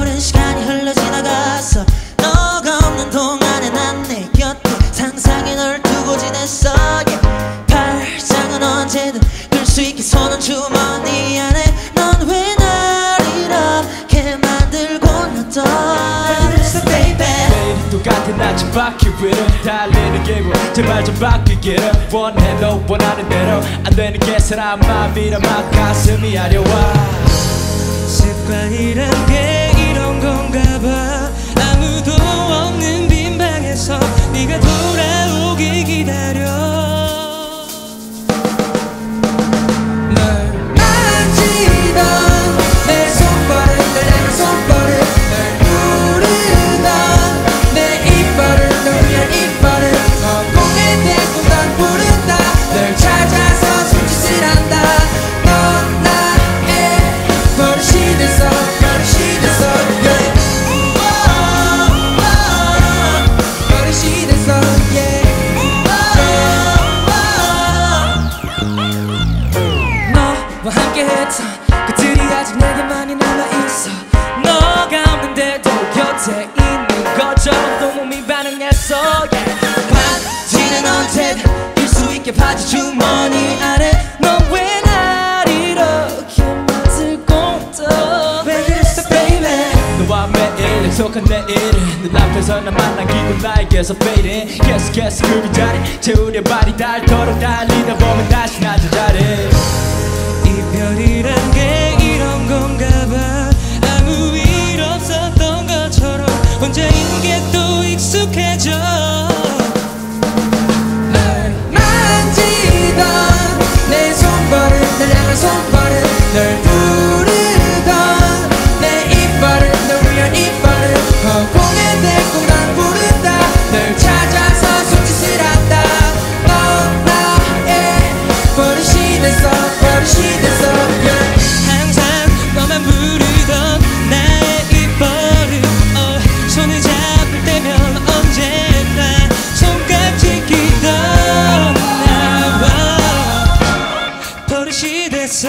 오랜 시간이 흘러 지나갔어 너가 없는 동안에 난 내 곁에 상상에 널 두고 지냈어. Yeah. 팔짱은 언제든 들수 있게 손은 주머니 안에 넌 왜 날 이렇게 만들고 놔둬 그랬어 baby? 매일이 똑같은 아침 바퀴 위를 달리는 길고 제발 좀 바뀌기를 원해. 너 원하는 대로 안 되는 게 사람 마음이라 막 가슴이 아려와 습관이란 게 이런 건가 봐 했던 그들이 아직 내게 많이 남아있어. 너가 없는데도 곁에 있는 것처럼 또 몸이 반응했어. 반지는 언제든 낄수 있게 바지 주머니 안에 넌왜날 이렇게 만들고 또왜 그랬어 baby. 너와 매일 약속한 내일은 눈앞에서 나 만나기고 나에게서 fading. 계속해서 그 자리 채우려 발이 닳도록 달리다 다시 됐어